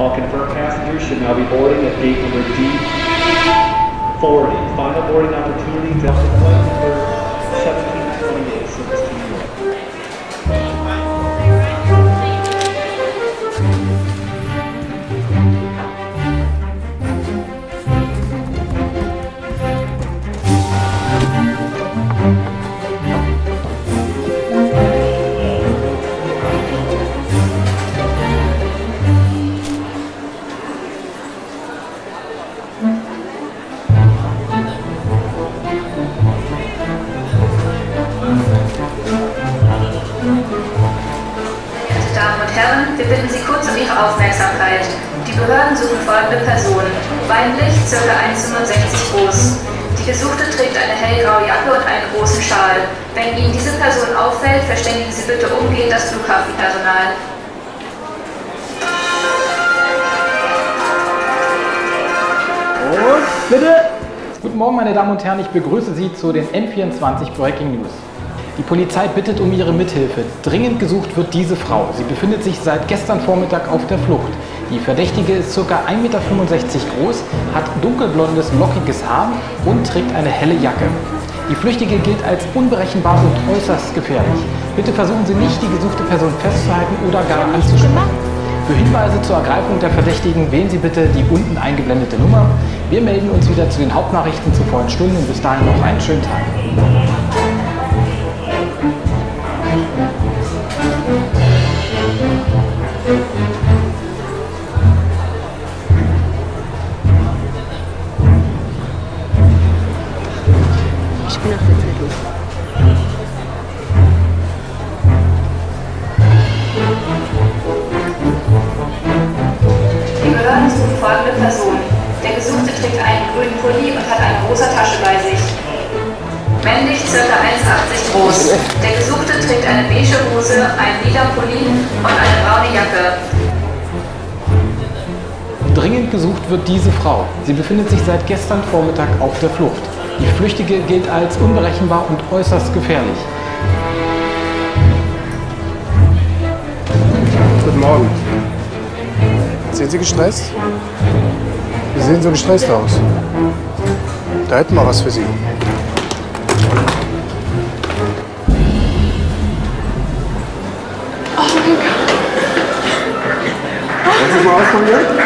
All confirmed passengers should now be boarding at gate number D40. Final boarding opportunity, Delta Herren, wir bitten Sie kurz um Ihre Aufmerksamkeit. Die Behörden suchen folgende Person. Weinlich, ca. 1,65 groß. Die Gesuchte trägt eine hellgraue Jacke und einen großen Schal. Wenn Ihnen diese Person auffällt, verständigen Sie bitte umgehend das Flughafenpersonal. Und bitte! Guten Morgen, meine Damen und Herren, ich begrüße Sie zu den N24 Breaking News. Die Polizei bittet um Ihre Mithilfe. Dringend gesucht wird diese Frau. Sie befindet sich seit gestern Vormittag auf der Flucht. Die Verdächtige ist ca. 1,65 Meter groß, hat dunkelblondes, lockiges Haar und trägt eine helle Jacke. Die Flüchtige gilt als unberechenbar und äußerst gefährlich. Bitte versuchen Sie nicht, die gesuchte Person festzuhalten oder gar anzusprechen. Für Hinweise zur Ergreifung der Verdächtigen wählen Sie bitte die unten eingeblendete Nummer. Wir melden uns wieder zu den Hauptnachrichten zur vollen Stunde und bis dahin noch einen schönen Tag. Ich bin nach der Zeitung. Die Behörden suchen folgende Person. Der Gesuchte trägt einen grünen Pulli und hat eine rosa Tasche bei sich. Männlich, ca. 1,80 groß. Der Gesuchte trägt eine beige Hose, einen lila Pulli und eine braune Jacke. Dringend gesucht wird diese Frau. Sie befindet sich seit gestern Vormittag auf der Flucht. Die Flüchtige gilt als unberechenbar und äußerst gefährlich. Guten Morgen. Sind Sie gestresst? Sie sehen so gestresst aus. Da hätten wir was für Sie. Oh mein Gott. Wollen Sie mal ausprobieren?